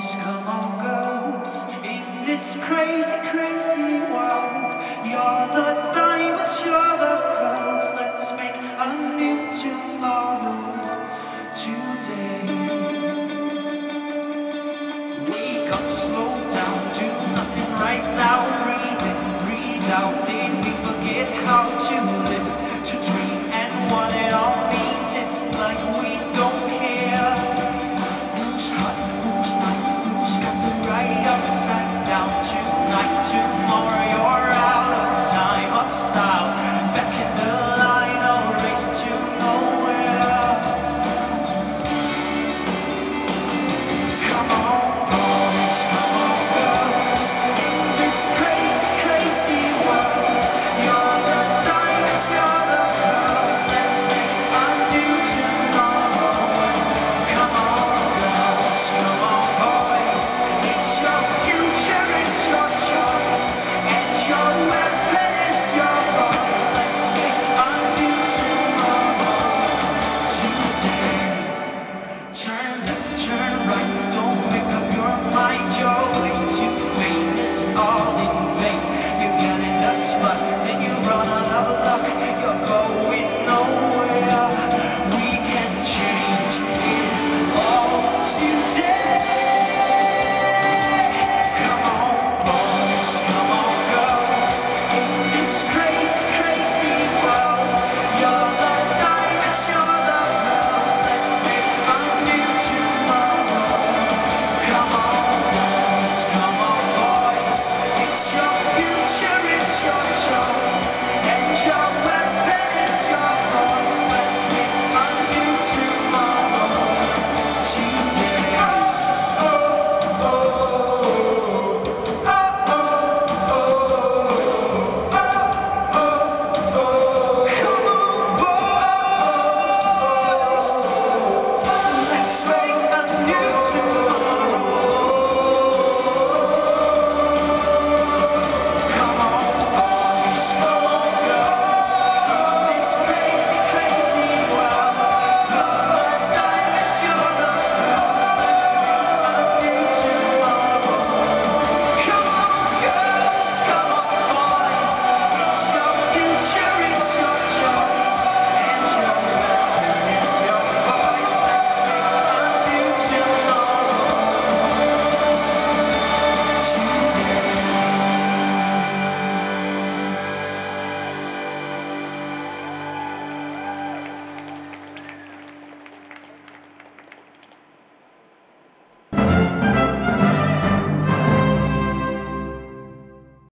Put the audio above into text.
Come on, girls, in this crazy, crazy world. You're the diamonds, you're the pearls. Let's make a new tomorrow today. Wake up, slow down, do